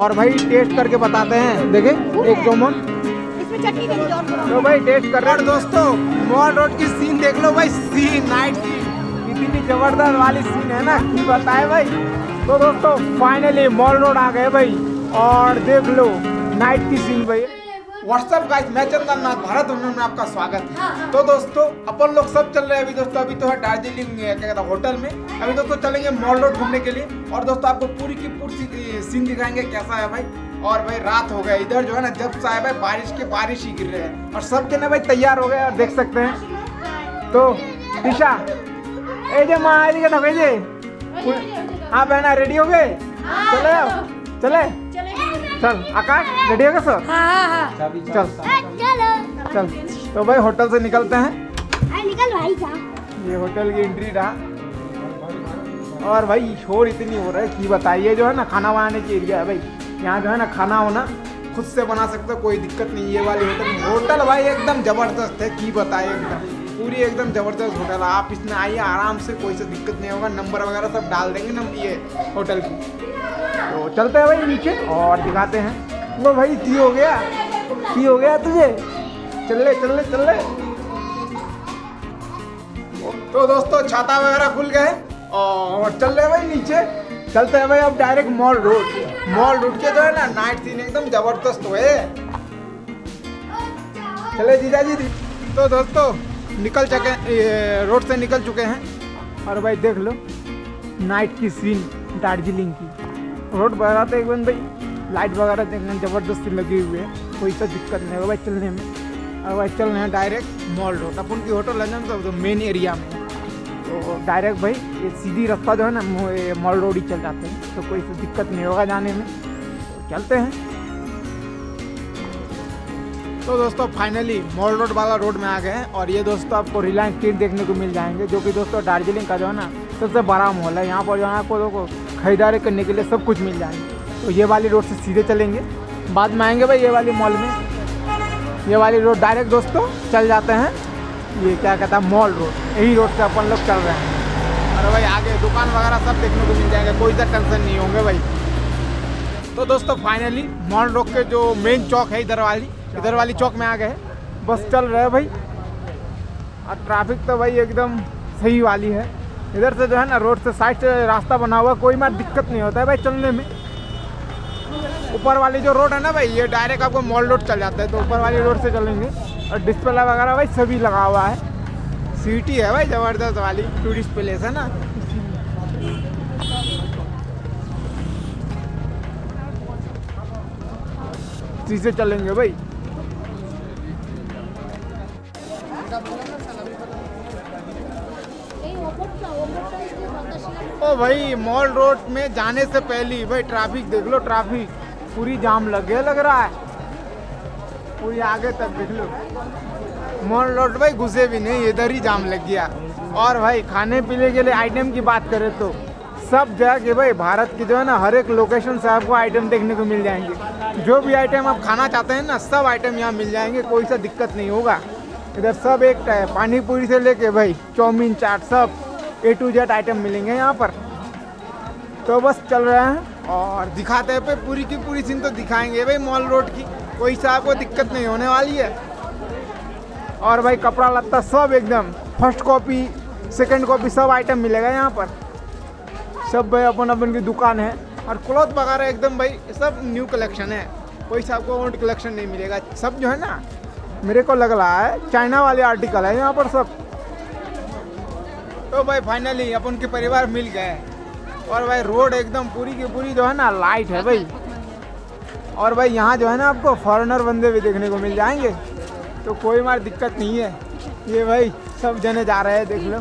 और भाई टेस्ट करके बताते हैं। देखे एक चौमन इसमें चटनी देंगे और थोड़ा। तो भाई टेस्ट कर रहे हैं। दोस्तों मॉल रोड की सीन देख लो भाई सीन नाइट की। इतनी ज़बरदस्त वाली सीन है ना की बताए भाई। तो दोस्तों फाइनली मॉल रोड आ गए भाई। और देख लो नाइट की सीन भाई। व्हाट्सअप गाइस मैं चंदन नाथ भारत में आपका स्वागत है। तो दोस्तों अपन लोग सब चल रहे हैं अभी दोस्तों अभी तो है दार्जिलिंग क्या कहता है होटल में। अभी दोस्तों चलेंगे मॉल रोड घूमने के लिए। और दोस्तों आपको पूरी की पूरी सीन दिखाएँगे कैसा है भाई। और भाई रात हो गया इधर जो है ना जब से आए भाई बारिश के बारिश ही गिर रहे हैं। और सब जने भाई तैयार हो गए और देख सकते हैं। तो दिशा ए जे माँ आई भेजे हाँ बहना रेडी हो गए? चले। चले चल आकाश रेडी हो सर हाँ हाँ हाँ। चल। चलो। चल तो भाई होटल से निकलते हैं। निकल भाई ये होटल की एंट्री रहा। और भाई शोर इतनी हो रहा है कि बताइए जो है ना खाना बनाने की एरिया है भाई। यहाँ जो है ना खाना होना खुद से बना सकते हो कोई दिक्कत नहीं ये वाली होटल होटल भाई एकदम ज़बरदस्त है की बताइए एकदम। पूरी एकदम ज़बरदस्त होटल है। आप इसमें आइए, आराम से, कोई से दिक्कत नहीं होगा। नंबर वगैरह सब डाल देंगे ना ये होटल की। तो चलते हैं भाई नीचे और दिखाते हैं। वो भाई की हो गया। की हो गया तुझे। चल ले चल ले चल ले। तो दोस्तों, छाता वगैरह खुल गए और चल रहे भाई नीचे। चलते हैं भाई अब direct Mall Road Mall Road के जो है ना नाइट सीन एकदम ज़बरदस्त हुए। चले जीजा जी तो दोस्तों निकल चुके रोड से निकल चुके हैं। और भाई देख लो नाइट की सीन दार्जिलिंग की। रोड वगैरह तो एकदम भाई लाइट वगैरह देखने ज़बरदस्ती लगी हुई है। कोई सा दिक्कत नहीं होगा भाई चलने में। और भाई चल रहे हैं डायरेक्ट मॉल रोड अपन की होटल है ना तो मेन एरिया में। तो डायरेक्ट भाई, ये सीधी रास्ता जो है ना मॉल रोड ही चल जाते हैं। तो कोई सी दिक्कत नहीं होगा जाने में। तो चलते हैं। तो दोस्तों फाइनली मॉल रोड वाला रोड में आ गए हैं और ये दोस्तों आपको रिलायंस स्ट्रीट देखने को मिल जाएँगे, जो कि दोस्तों दार्जिलिंग का जो है ना सबसे बड़ा मॉल है। यहाँ पर जो है आपको देखो, खरीदारी करने के लिए सब कुछ मिल जाएँगे। तो ये वाली रोड से सीधे चलेंगे। बाद में आएँगे भाई ये वाली मॉल में। ये वाली रोड डायरेक्ट दोस्तों चल जाते हैं। ये क्या कहता है मॉल रोड यही रोड से अपन लोग चल रहे हैं। और भाई आगे दुकान वगैरह सब देखने को मिल जाएगा, कोई सा टेंशन नहीं होंगे भाई। तो दोस्तों फाइनली मॉल रोड के जो मेन चौक है इधर वाली इधर वाली चौक में आ गए। बस चल रहे हैं भाई। और ट्रैफ़िक तो भाई एकदम सही वाली है। इधर से जो है ना रोड से साइड से रास्ता बना हुआ, कोई मार दिक्कत नहीं होता है भाई चलने में। ऊपर वाली जो रोड है ना भाई, ये डायरेक्ट आपको मॉल रोड चल जाता है तो ऊपर वाली रोड से चलेंगे। और डिस्प्ले वगैरह भाई सभी लगा हुआ है। सिटी है भाई, ज़बरदस्त वाली टूरिस्ट प्लेस है ना। चीज़ें चलेंगे भाई। ओ भाई मॉल रोड में जाने से पहले भाई ट्रैफ़िक देख लो ट्रैफ़िक पूरी जाम लगे लग रहा है। पूरी आगे तक देख लो। मॉल रोड भाई, घुसे भी नहीं, इधर ही जाम लग गया। और भाई, खाने पीने के लिए आइटम की बात करें तो सब जगह के भाई, भारत की जो है ना, हर एक लोकेशन से आपको आइटम देखने को मिल जाएँगे। जो भी आइटम आप खाना चाहते हैं ना, सब आइटम यहाँ मिल जाएँगे, कोई सा दिक्कत नहीं होगा। इधर सब एक है पानी पूरी से लेके भाई चाउमीन चाट सब। ए टू जेड आइटम मिलेंगे यहाँ पर। तो बस चल रहे हैं। और दिखाते हैं पे पूरी की पूरी सीन तो दिखाएँगे भाई मॉल रोड की। कोई सा आपको दिक्कत नहीं होने वाली है। और भाई कपड़ा लत्ता सब एकदम। फ़र्स्ट कॉपी सेकंड कॉपी सब आइटम मिलेगा यहाँ पर। सब भाई अपन अपन की दुकान है। और क्लॉथ वगैरह एकदम भाई सब न्यू कलेक्शन है। कोई सा आपको ओल्ड कलेक्शन नहीं मिलेगा। सब जो है ना मेरे को लग रहा है चाइना वाले आर्टिकल है यहाँ पर सब। तो भाई फाइनली अपन के परिवार मिल गए। और भाई रोड एकदम पूरी की पूरी जो है ना लाइट है भाई। और भाई यहाँ जो है ना आपको फॉरेनर बंदे भी देखने को मिल जाएँगे। तो कोई मार दिक्कत नहीं है। ये भाई सब जने जा रहे हैं, देख लो।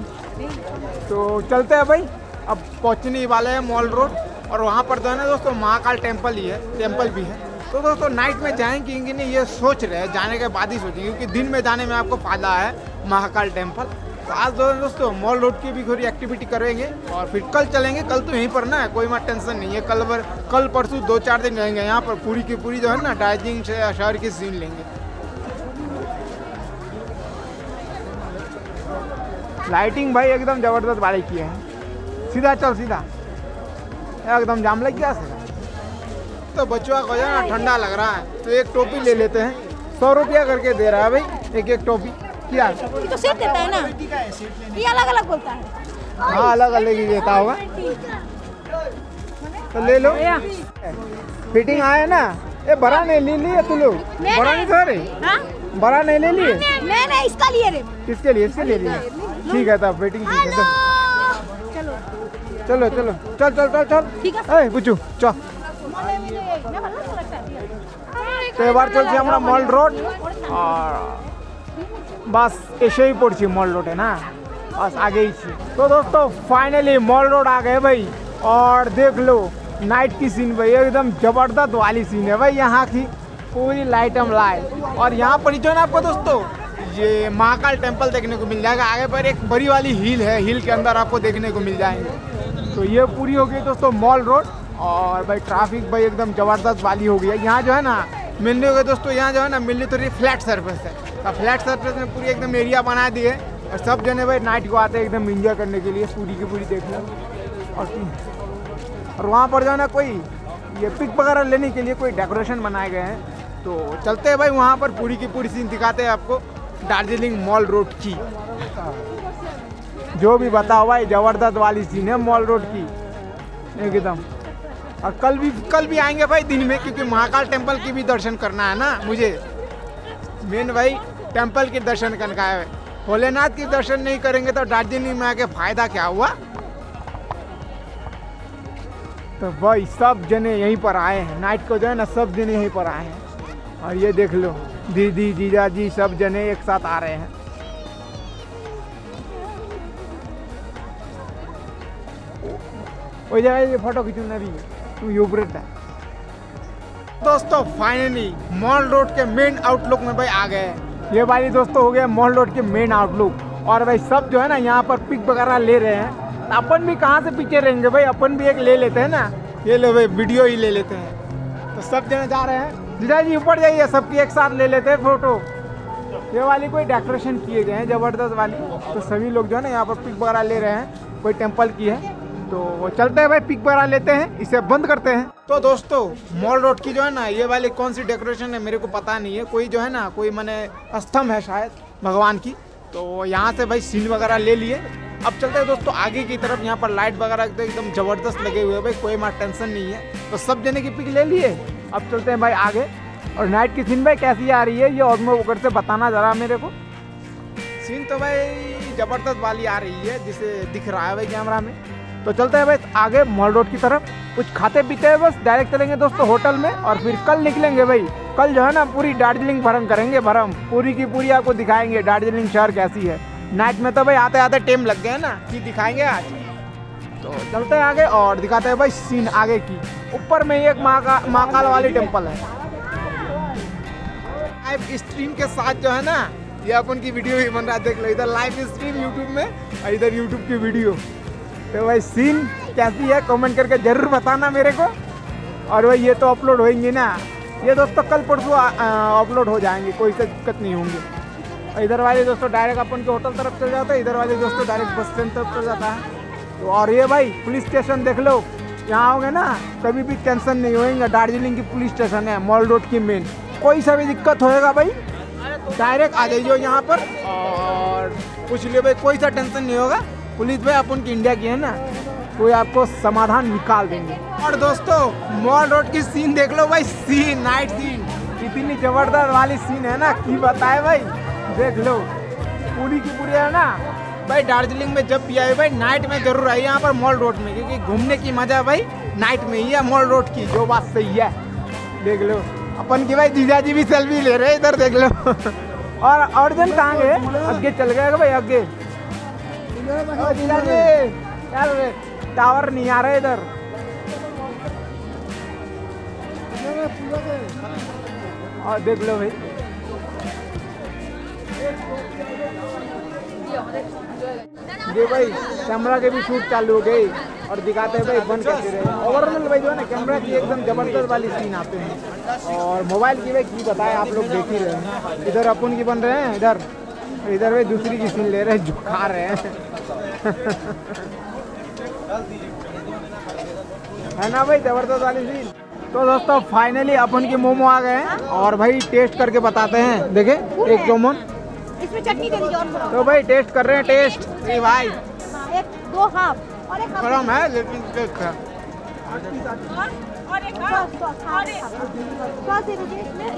तो चलते हैं भाई। अब पहुँचने वाले हैं मॉल रोड और वहाँ पर जो है ना दोस्तों महाकाल टेंपल ही है टेंपल भी है। तो दोस्तों नाइट में जाएँगे कि नहीं, ये सोच रहे हैं। जाने के बाद ही सोचेंगे, क्योंकि दिन में जाने में आपको फ़ायदा है महाकाल टेंपल आज दो दोस्तों मॉल रोड की भी थोड़ी एक्टिविटी करेंगे और फिर कल चलेंगे। कल तो यहीं पर ना, कोई मत टेंशन नहीं है। कल पर कल परसों दो चार दिन रहेंगे यहाँ पर। पूरी की पूरी जो है ना दार्जिलिंग शहर की सीन लेंगे। लाइटिंग भाई एकदम ज़बरदस्त बारी की है। सीधा चल, सीधा। एकदम जाम लग गया तो बचवा को ना, ठंडा लग रहा है। तो एक टोपी ले लेते हैं। सौ रुपया करके दे रहा है भाई, एक एक टोपी। क्या? ये तो सेट देता है ना ये अलग अलग बोलता है हाँ अलग अलग ही देता होगा तो ले लो फिटिंग आया ना ये बड़ा नहीं ले लिए तू लोग बड़ा नहीं था रे बड़ा नहीं ले लिए मैंने इसका लिए रे किसके लिए इसके लिए ठीक है तब फिटिंग ठीक है चलो चलो चलो चल चल चल चल ठीक है बुचू चल तो एक बार चलते हैं हमारा मॉल रोड और বাস এসেই পড়ছি मॉल रोड है ना बस आगे ही थी तो दोस्तों फाइनली मॉल रोड आ गए भाई और देख लो नाइट की सीन भाई एकदम जबरदस्त वाली सीन है भाई यहाँ की पूरी लाइट एम लाइट और यहाँ पर ही जो है ना आपको दोस्तों ये महाकाल टेम्पल देखने को मिल जाएगा आगे पर एक बड़ी वाली हिल है हिल के अंदर आपको देखने को मिल जाएंगे तो ये पूरी हो गई दोस्तों मॉल रोड और भाई ट्रैफिक भाई एकदम ज़बरदस्त वाली हो गई है यहाँ जो है ना मिलने हो गए दोस्तों यहाँ जो है ना मिलनी थोड़ी फ्लैट सरफेस है तो फ्लैट सरफेस में पूरी एकदम एरिया बना दिए। और सब जने भाई नाइट को आते हैं एकदम इंजॉय करने के लिए पूरी की पूरी देखने और और वहाँ पर जो है ना कोई ये पिक वगैरह लेने के लिए कोई डेकोरेशन बनाए गए हैं। तो चलते हैं भाई वहाँ पर, पूरी की पूरी सीन दिखाते हैं आपको। दार्जिलिंग मॉल रोड की। जो भी बताओ भाई, ज़बरदस्त वाली सीन है मॉल रोड की। एकदम। और कल भी कल भी आएँगे भाई दिन में, क्योंकि महाकाल टेंपल की भी दर्शन करना है ना, मुझे। मेन भाई टेंपल के दर्शन करना है। भोलेनाथ के दर्शन नहीं करेंगे तो दार्जिलिंग में आके फ़ायदा क्या हुआ? तो भाई सब जने यहीं पर आए हैं। नाइट को जो है ना, सब जने यहीं पर आए हैं। और ये देख लो, दीदी जीजा जी सब जने एक साथ आ रहे हैं। वही जगह ये फ़ोटो खींचूँगा भी तू यूबरेट है। दोस्तों फाइनली मॉल रोड के मेन आउटलुक में भाई आ गए ये वाली दोस्तों, हो गया मॉल रोड के मेन आउटलुक और भाई सब जो है ना, यहाँ पर पिक वगैरह ले रहे हैं। अपन भी कहाँ से पीछे रहेंगे भाई? अपन भी एक ले लेते हैं ना? ये लो भाई वीडियो ही ले लेते हैं। तो सब जने जा रहे हैं। जीजा जी ऊपर जाइए, सबकी एक साथ ले लेते हैं फ़ोटो ये वाली कोई डेकोरेशन किए गए हैं, ज़बरदस्त वाली। तो सभी लोग जो है ना, यहाँ पर पिक वगैरह ले रहे हैं। कोई टेंपल की है। तो वो चलते हैं भाई पिक वगैरह लेते हैं इसे बंद करते हैं। तो दोस्तों मॉल रोड की जो है ना ये वाली कौन सी डेकोरेशन है मेरे को पता नहीं है। कोई जो है ना कोई मैंने स्तंभ है शायद भगवान की। तो यहाँ से भाई सीन वगैरह ले लिए। अब चलते हैं दोस्तों आगे की तरफ़ यहाँ पर लाइट वगैरह एकदम एकदम ज़बरदस्त लगे हुए हैं भाई कोई मार टेंशन नहीं है। तो सब जने की पिक ले लिए। अब चलते हैं भाई आगे। और नाइट की सीन भाई कैसी आ रही है ये ऑजमो बुकर से बताना जरा मेरे को। सीन तो भाई ज़बरदस्त वाली आ रही है जिसे दिख रहा है भाई कैमरा में। तो चलते हैं भाई आगे मॉल रोड की तरफ़। कुछ खाते पीते हैं बस डायरेक्ट चलेंगे दोस्तों होटल में, और फिर कल निकलेंगे भाई। कल जो है ना पूरी दार्जिलिंग भरम करेंगे, भरम। पूरी की पूरी आपको दिखाएँगे, दार्जिलिंग शहर कैसी है। नाइट में तो भाई आते आते टाइम लग गए ना, कि दिखाएँगे आज। तो चलते हैं आगे, और दिखाते हैं भाई सीन आगे की। ऊपर में एक महाका, महाकाल वाली टेंपल है। लाइव स्ट्रीम के साथ जो है ना, ये अपन की वीडियो ही बन रहा है, देख लो, इधर लाइव स्ट्रीम यूट्यूब में और इधर यूट्यूब की वीडियो तो भाई सीन कैसी है? कमेंट करके ज़रूर बताना मेरे को। और भाई ये तो अपलोड होएँगे ना। ये दोस्तों कल परसों अपलोड हो जाएँगे, कोई से दिक्कत नहीं होंगी। इधर वाले दोस्तों डायरेक्ट अपन के होटल तरफ़ चल जाता है, इधर वाले दोस्तों डायरेक्ट बस स्टैंड तरफ़ चल जाता है। तो और ये भाई पुलिस स्टेशन देख लो। यहाँ आओगे ना, कभी भी टेंशन नहीं होएँगे। दार्जिलिंग की पुलिस स्टेशन है मॉल रोड की मेन कोई सा भी दिक्कत होएगा भाई डायरेक्ट आ जाइए यहाँ पर। और पूछ लियो भाई, कोई सा टेंशन नहीं होगा। पुलिस भाई अपन की इंडिया की है ना कोई आपको समाधान निकाल देंगे। और दोस्तों मॉल रोड की सीन देख लो भाई सीन नाइट सीन इतनी ज़बरदस्त वाली सीन है ना की बताए भाई देख लो। पूरी की पूरी है ना। भाई दार्जिलिंग में जब भी आए भाई नाइट में ज़रूर आई यहाँ पर मॉल रोड में क्योंकि घूमने की मज़ा भाई नाइट में ही है मॉल रोड की जो बात सही है। देख लो। अपन की भाई जीजा जी भी सेल्फी ले रहे हैं इधर देख लो। और अर्जन कहाँ गए? आगे चल गए भाई आगे। टावर नहीं आ रहा इधर और देख लो भाई ये भाई कैमरा के भी शूट चालू हो गई और दिखाते हैं भाई बन कैसे रहे ओवरऑल भाई जो है ना कैमरा की एकदम ज़बरदस्त वाली सीन आते हैं और मोबाइल की भाई की बताए आप लोग देख ही रहे हैं इधर अपन की बन रहे हैं इधर इधर भाई दूसरी की सीन ले रहे हैं झुका रहे हैं। है ना भाई ज़बरदस्त वाली सीन तो दोस्तों फाइनली अपन के मोमो आ गए हैं और भाई टेस्ट करके बताते हैं। देखे एक चौमन इसमें चटनी दे और तो भाई टेस्ट कर रहे हैं टेस्ट ए भाई। हाँ, एक दो हाफ़ और एक हाफ़। गरम है लेकिन टेस्ट है। और एक हाफ़। सॉस और एक सॉस दे दीजिए इसमें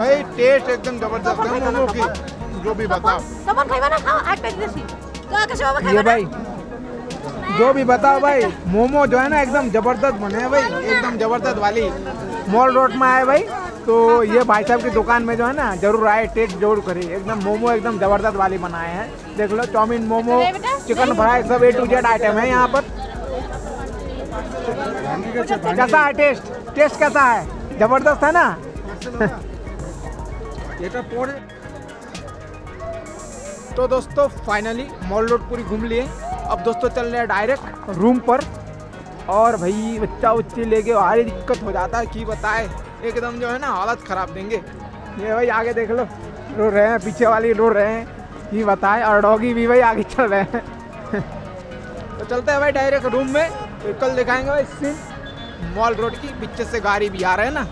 भाई टेस्ट एकदम ज़बरदस्त है। मोमो की जो भी बताओ। तमन खाइबा ना खाओ आठ पैक देसी। तो आके से बाबा ये भाई जो भी बताओ भाई मोमो जो है ना एकदम ज़बरदस्त बने हैं भाई एकदम ज़बरदस्त वाली। मॉल रोड में आए भाई तो ये भाई साहब की दुकान में जो है ना ज़रूर आए टेस्ट ज़रूर करिए। एकदम मोमो एकदम ज़बरदस्त वाली बनाए हैं। देख लो चाउमीन मोमो चिकन फ्राई सब ए टू जेड आइटम है यहाँ पर। कैसा है टेस्ट टेस्ट कैसा है? ज़बरदस्त है ना? तो दोस्तों फाइनली मॉल रोड पूरी घूम लिए अब दोस्तों चल रहे हैं डायरेक्ट रूम पर। और भाई, बच्चा उच्ची लेके भारी दिक्कत हो जाता है, कि बताए? एकदम जो है ना, हालत खराब देंगे। ये भाई, आगे देख लो। रो रहे हैं, पीछे वाली रो रहे हैं। कि बताए? और डॉगी भी भाई, आगे चल रहे हैं। तो चलते हैं भाई डायरेक्ट रूम में। तो कल दिखाएँगे भाई सीन मॉल रोड की, पीछे से गाड़ी भी आ रहे हैं ना।